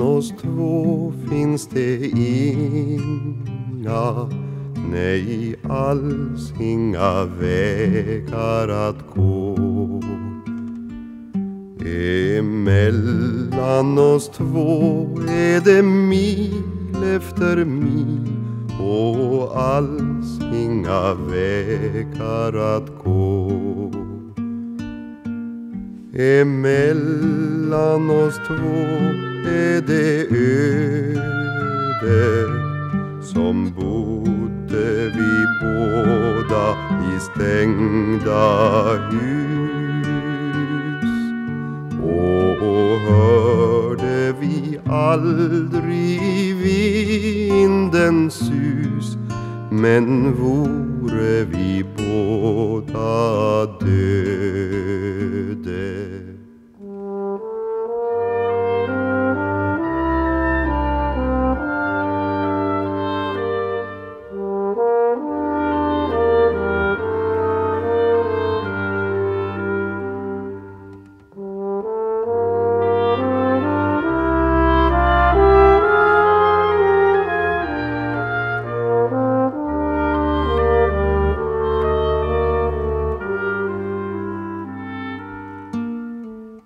oss två finns det inga Nej, alls inga vägar att gå. Emellan oss två är det mil efter mil och alls inga vägar att gå. Emellan oss två är det öde som bodde vi båda i stängda hus. Och hörde vi aldrig vindens sus men vore vi båda döda.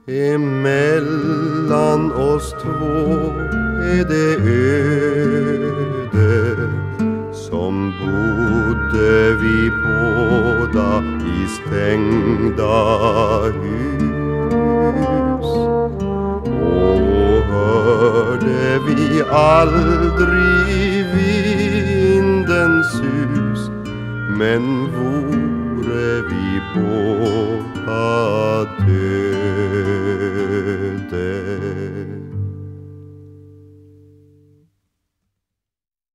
Emellan oss två är det öde som bodde vi båda i stängda hus. Och hörde vi aldrig vindens sus men vore vi båda